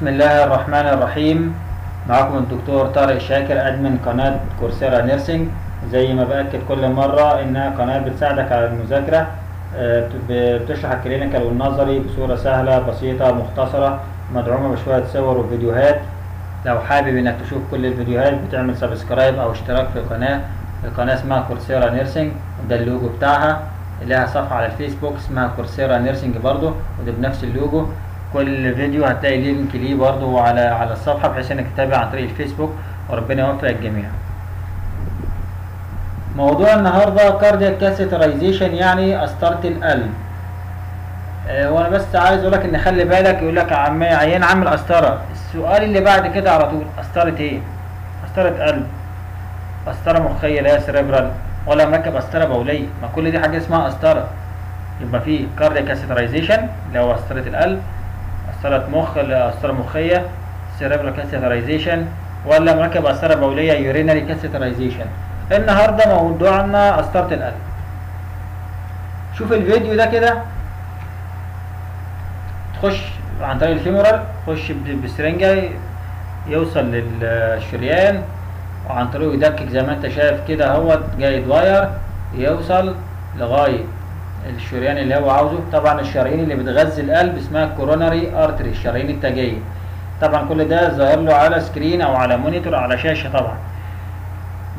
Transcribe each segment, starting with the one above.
بسم الله الرحمن الرحيم. معكم الدكتور طارق شاكر admin قناة Coursera Nursing. زي ما بأكد كل مرة انها قناة بتساعدك على المذاكرة آه، بت- بتشرح ال clinical والنظري بصورة سهلة بسيطة مختصرة مدعومة بشوية صور وفيديوهات. لو حابب إنك تشوف كل الفيديوهات بتعمل subscribe أو اشتراك في القناة. القناة اسمها Coursera Nursing وده اللوجو بتاعها. لها صفحة على الفيسبوك اسمها Coursera Nursing برضو وده بنفس اللوجو. كل فيديو هتلاقي link ليه برضو على على الصفحة بحيث إنك تتابع عن طريق الفيسبوك. وربنا يوفق الجميع. موضوع النهاردة cardiac catheterization يعني قسطرة القلب. آه، وأنا بس عايز أقول لك إن خلي بالك يقول لك عم عيان عامل قسطره السؤال اللي بعد كده على طول قسطره إيه؟ قسطره قلب. قسطره مخية اللي هي cerebral ولا مركب قسطره بولية. ما كل دي حاجة اسمها قسطره يبقى في cardiac catheterization اللي هو قسطره القلب. قسطره مخ قسطره مخية cerebral catheterization ولا مركب قسطره بولية urinary catheterization النهارده موضوعنا قسطره القلب. شوف الفيديو ده كده. تخش عن طريق ال femoral خش ب- بسرنجة يوصل للشريان وعن طريقه يدكك زي ما انت شايف كده اهوت guide wire يوصل لغاية الشريان اللي هو عاوزه. طبعا الشرايين اللي بتغذي القلب اسمها coronary artery الشرايين التاجية. طبعا كل ده ظاهر له على screen أو على monitor على شاشة طبعا.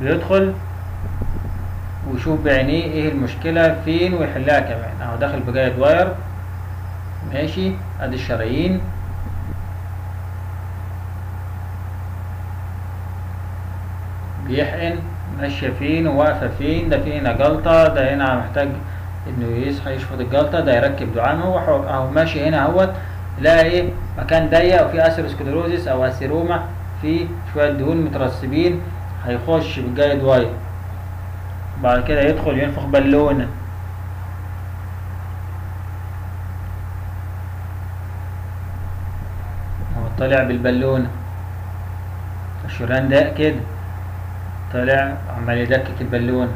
بيدخل ويشوف بعينيه إيه المشكلة فين ويحلها كمان. أهو داخل ب guide wire. ماشي. أدي الشرايين. بيحقن. ماشية فين وواقفة فين؟ ده في هنا جلطة ده هنا محتاج انه يصحى يشفط الجلطة ده يركب دعامة هو أهو ماشي هنا أهوت لقى إيه مكان ضيق وفي atherosclerosis أو atheroma في شوية دهون مترسبين هيخش بال guide wire بعد كده يدخل ينفخ بالونة. هو طلع بالبالونة. الشريان ده كده. طلع عمال يدكك البالونة.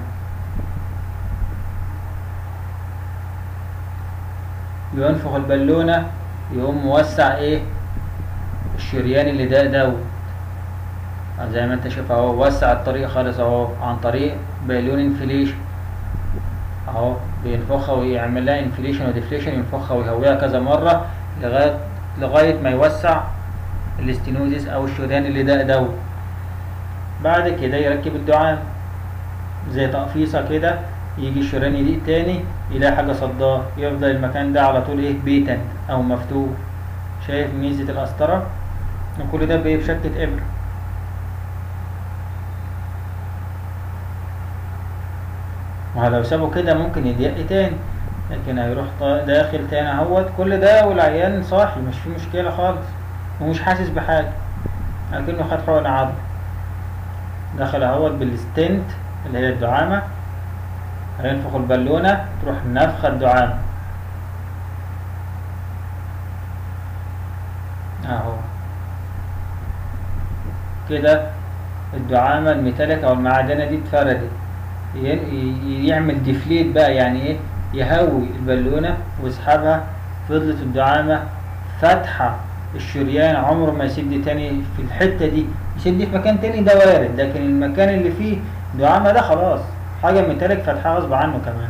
ينفخ البالونة يقوم موسع إيه؟ الشريان اللي ده دوت زي ما أنت شايف أهو وسع الطريق خالص أهو عن طريق balloon inflation أهو بينفخها ويعمل لها inflation و deflation ينفخها ويهويها كذا مرة لغاية لغاية ما يوسع الاستينوزيس أو الشريان اللي ده دوت بعد كده يركب الدعام زي تقفيصة كده. يجي الشريان يضيق تاني يلاقي حاجة صداه يفضل المكان ده على طول إيه؟ بيتنت أو مفتوح. شايف ميزة القسطرة وكل ده بإيه؟ بشكة ابرة ولو سابه كده ممكن يضيق تاني لكن هيروح داخل تاني أهوت. كل ده والعيان صاحي مش فيه مشكلة خالص ومش حاسس بحاجة. لكنه خد حقن عضل. دخل أهوت بالستنت اللي هي الدعامة. هينفخ البالونة تروح نفخة الدعامة أهو. كده الدعامة الميتاليك أو المعدنة دي اتفردت. يعمل deflate بقى يعني إيه؟ يهوي البالونة ويسحبها. فضلت الدعامة فاتحة الشريان عمره ما يسد تاني في الحتة دي. يسد في مكان تاني ده وارد. لكن المكان اللي فيه دعامة ده خلاص. حاجة metallic فاتحة غصب عنه كمان.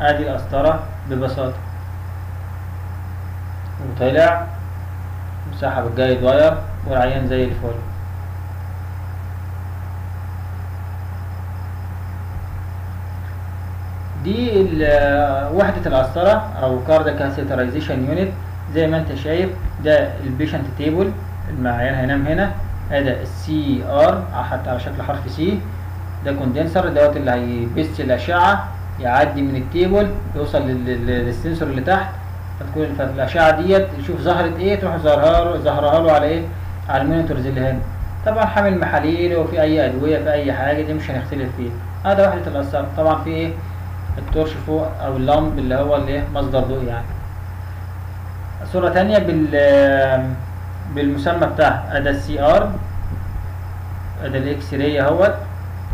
أدي القسطرة ببساطة. وطلع وسحب ال guide wire والعيان زي الفل. دي وحدة القسطرة أو cardiac catheterization unit زي ما أنت شايف ده ال patient table العيان هينام هنا. هذا السي ار حتى على شكل حرف C ده condenser دوت اللي هيبث الأشعة يعدي من ال table يوصل لل- لل- لل sensor اللي تحت فتكون فالأشعة ديت يشوف ظهرت إيه تروح ظهرها له على إيه؟ على ال monitors اللي هنا. طبعا حامل محاليل وفي أي أدوية في أي حاجة دي مش هنختلف فيها. هذا وحدة القسطرة طبعا في إيه؟ ال torch فوق أو اللمب اللي هو اللي؟ مصدر ضوء يعني. صورة تانية بال بالمسمى بتاعها ادا السي آر ادا ال X-ray أهوت.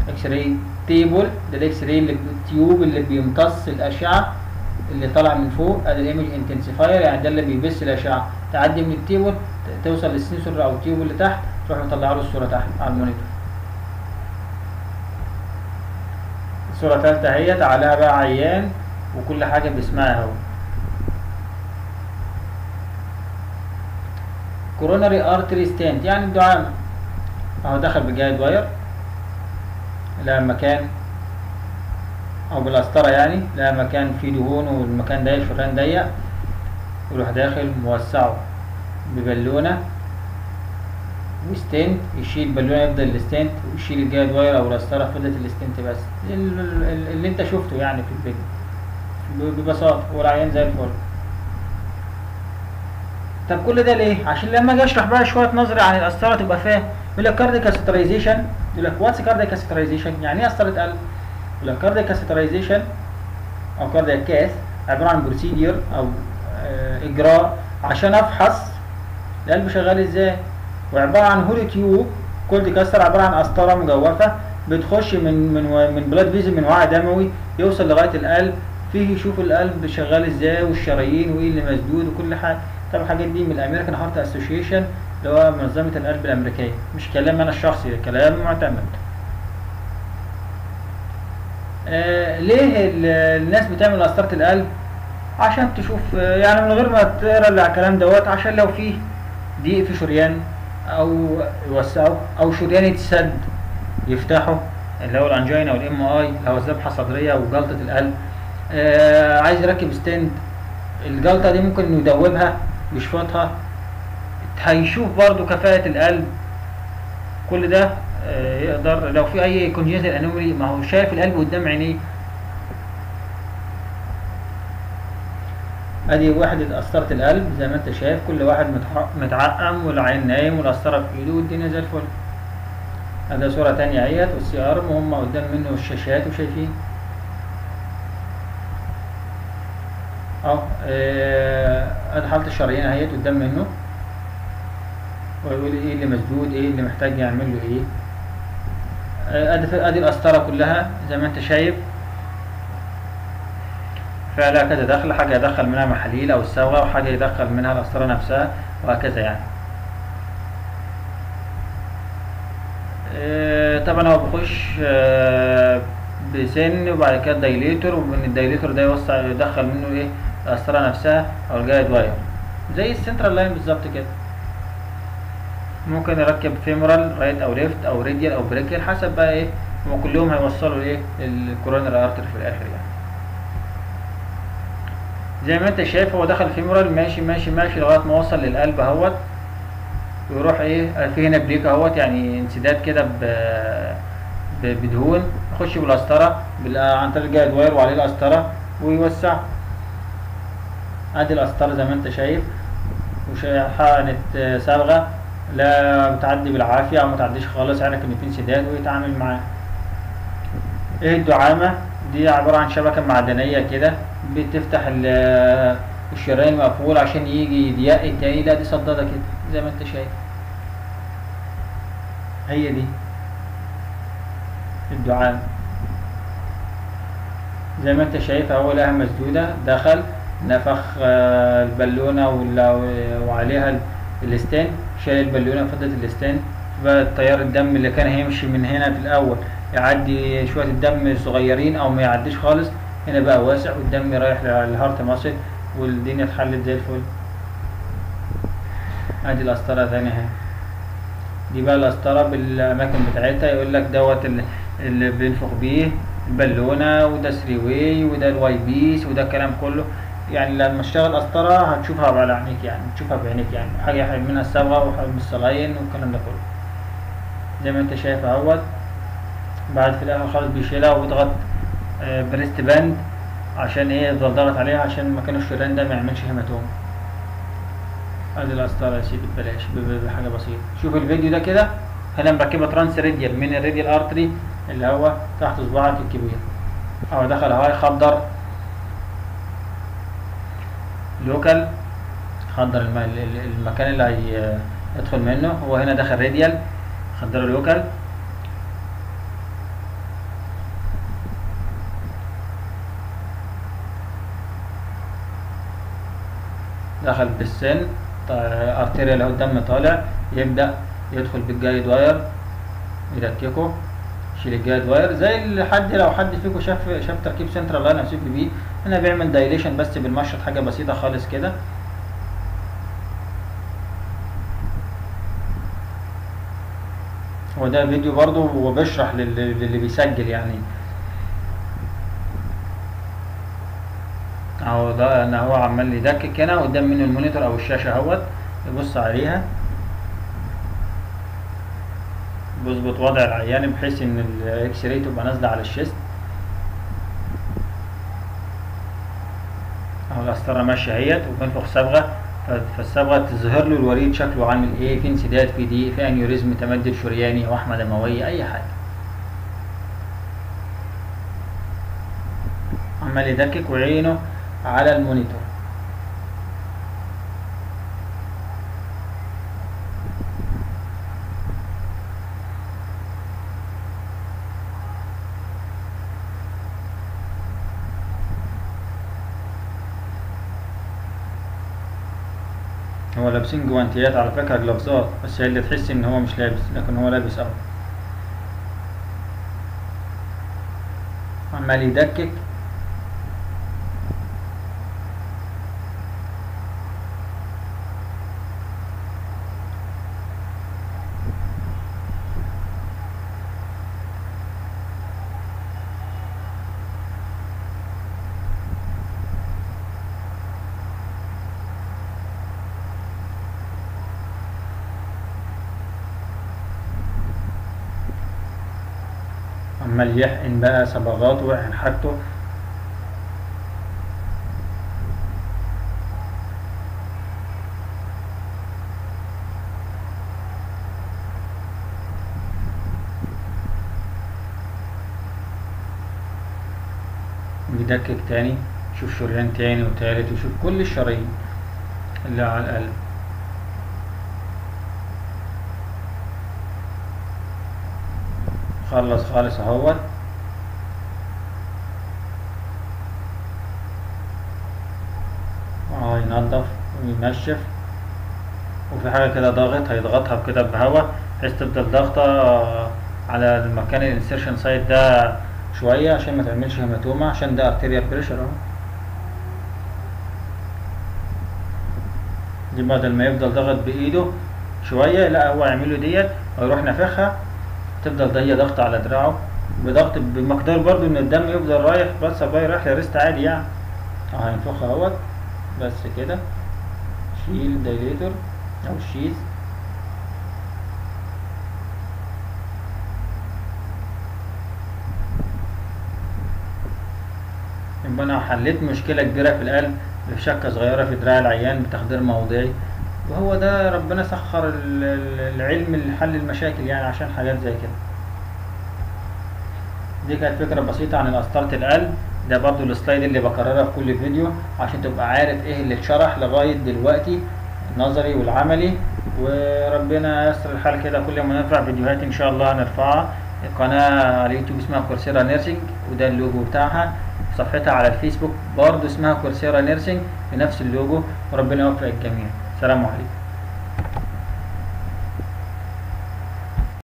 X-ray table ده ال X-ray ال tube اللي بيمتص الأشعة اللي طالع من فوق ادي ال image intensifier يعني ده اللي بيبث الأشعة. تعدي من ال table توصل لل sensor أو ال table اللي تحت تروح مطلع له الصورة تحت على ال monitor. الصورة الثالثه اهيت عليها بقى عيان وكل حاجة باسمها اهو coronary artery stent يعني الدعامة. أهو دخل ب guide wire لقى مكان أو بالقسطره يعني لقى مكان فيه دهون والمكان ضيق الشريان ضيق يروح داخل موسعه ببالونة. و stent يشيل بالونة يفضل ال stent ويشيل ال guide wire أو القسطره فضلت ال stent بس. ال- ال- اللي أنت شفته يعني في الفيديو. ب- ببساطة والعيان زي الفل. طب كل ده ليه؟ عشان لما أجي أشرح بقى شوية نظري عن القسطره تبقى فاهم. يقول لك cardiac catheterization يقول لك what's cardiac catheterization يعني إيه قسطره قلب؟ يقول لك cardiac catheterization أو cardiac cath عبارة عن procedure أو آه، إجراء عشان أفحص القلب شغال إزاي. وعبارة عن hollow tube كل دي catheter عبارة عن قسطره مجوفة بتخش من من من blood vessel من وعاء دموي يوصل لغاية القلب. فيه يشوف القلب شغال إزاي والشرايين وإيه اللي مسدود وكل حاجة. طبعا الحاجات دي من ال American Heart Association اللي هو منظمة القلب الأمريكية. مش كلام أنا الشخصي ده كلام معتمد. آه ليه ال- الناس بتعمل قسطرة القلب؟ عشان تشوف آه، يعني من غير ما تقرأ الكلام دوت عشان لو فيه ضيق في شريان أو يوسعه أو شريان يتسد يفتحه اللي هو الانجينا والام اي هو الذبحة الصدرية وجلطة القلب. آه عايز يركب ستند الجلطة دي ممكن يدوبها يشفطها هيشوف برضو كفاءة القلب. كل ده آه يقدر لو في أي congenital anomaly ما هو شايف القلب قدام عينيه. أدي وحدة قسطرة القلب زي ما أنت شايف كل واحد متعقم والعيان نايم والقسطرة في إيده والدنيا زي الفل. ادي صورة تانية أهيت وال C-arm وهم قدام منه الشاشات وشايفين. أهو آه، ادي حالة الشرايين أهيت قدام منه. ويقول إيه اللي مسدود إيه اللي محتاج يعمل له إيه؟ أدي أدي القسطرة كلها زي ما أنت شايف. فيها كذا دخل حاجة يدخل منها محاليل أو الصبغة وحاجة يدخل منها القسطرة نفسها وهكذا يعني. آه، طبعا هو بيخش آه، بسن وبعد كده dilator ومن ال dilator ده يوسع يدخل منه إيه؟ القسطرة نفسها أو ال guide wire. زي ال central line بالظبط كده. ممكن يركب femoral right أو left أو radial أو brachial حسب بقى إيه هم كلهم هيوصلوا إيه ال coronary artery في الآخر يعني. زي ما أنت شايف هو دخل femoral ماشي ماشي ماشي لغاية ما وصل للقلب أهوت ويروح إيه في هنا plaque أهوت يعني انسداد كده بدهون يخش بالقسطره بال- عن طريق الجايد واير وعليه القسطره ويوسع. أدي القسطره زي ما أنت شايف وحقنت آه، صبغه لا بتعدي بالعافية أو ما تعديش خالص عينك ان في انسداد ويتعامل معاه. إيه الدعامة؟ دي عبارة عن شبكة معدنية كده بتفتح ال- الشرايين مقفول عشان يجي يضيق التاني. لا دي صدادة كده زي ما أنت شايف. هي دي الدعامة. زي ما أنت شايف أهو لها مسدودة. دخل نفخ آه، البالونة وعليها ال- ال stent. شال البالونة فضلت ال stent بقى تيار الدم اللي كان هيمشي من هنا في الأول يعدي شوية الدم صغيرين أو ما يعديش خالص هنا بقى واسع والدم رايح لل heart muscle والدنيا اتحلت زي الفل. أدي القسطرة تاني أهي. دي بقى القسطرة بالأماكن بتاعتها يقول لك دوت ال- اللي بينفخ بيه البالونة وده three way وده ال Y piece وده الكلام كله. يعني لما اشتغل قسطرة هتشوفها على عينيك يعني تشوفها بعينيك يعني حاجة يحرم منها الصبغة من ال saline والكلام ده كله. زي ما انت شايف اهوت بعد في الآخر خالص بيشيلها ويضغط آه، ب wrist band عشان إيه يفضل ضغط عليها عشان مكان الشريان ده ما يعملش hematoma. أدي القسطره يا سيدي ببلاش ب- ب- بحاجة بسيطة. شوف الفيديو ده كده هنا مركبة transradial من ال radial artery اللي هو تحت صباعك الكبير. أهو دخل اهو يخدر local ال- المكان اللي هي- يدخل منه. هو هنا دخل radial خدره local. دخل بالسن. arterial اهو الدم طالع. يبدأ يدخل بال guide wire يرككه. يشيل ال guide wire زي اللي حد لو حد فيكم شاف شاف تركيب central line أو CVP. هنا بيعمل dilation بس بالمشرط حاجة بسيطة خالص كده. هو ده فيديو برضو وبشرح للي, بيسجل يعني. أهو ده ان هو عمال يدكك هنا قدام منه ال monitor أو الشاشة أهوت. يبص عليها. بيظبط وضع العيان بحيث إن ال X-ray تبقى نازلة على ال chest. اهو القسطره ماشيه اهيت وبينفخ صبغة. فالصبغة تظهر له الوريد شكله عامل إيه في انسداد في ضيق في aneurysm تمدد شرياني أو أم دمويه أي حاجة. عمال يدكك وعينه على المونيتور. هو لابسين جوانتيات على فكرة جلافزات بس هي اللي تحس إن هو مش لابس لكن هو لابس أهو. عمال يدكك. عمال يحقن بقى صبغات ويحقن حاجته يدكك تاني يشوف شريان تاني وتالت ويشوف كل الشرايين اللي على القلب خلص خالص اهوت. آه ينضف وينشف وفي حاجة كده ضاغط هيضغطها كده بهوا بحيث تفضل ضاغطة على المكان ال insertion site ده شوية عشان ما تعملش hematoma عشان ده arterial pressure اهو دي بدل ما يفضل ضغط بإيده شوية لا هو يعمله ديت ويروح نافخها تفضل هي ضغط على دراعه بضغط بمقدار برضو إن الدم يفضل رايح بس باي رايح لل wrist عادي يعني. آه هينفخها أهوت بس كده. شيل ال dilator أو ال sheath. يبقى أنا حليت مشكلة كبيرة في القلب بشكة صغيرة في دراع العيان بتخدير موضعي. وهو ده ربنا سخر العلم لحل المشاكل يعني عشان حاجات زي كده. دي كانت فكرة بسيطة عن قسطرة القلب. ده برضو ال slide اللي بكررها في كل فيديو عشان تبقى عارف إيه اللي اتشرح لغاية دلوقتي النظري والعملي. وربنا ييسر الحال كده كل ما نرفع فيديوهات إن شاء الله هنرفعها القناة على اليوتيوب اسمها Coursera Nursing وده اللوجو بتاعها. صفحتها على الفيسبوك برضو اسمها Coursera Nursing بنفس اللوجو. وربنا يوفق الجميع. السلام عليكم.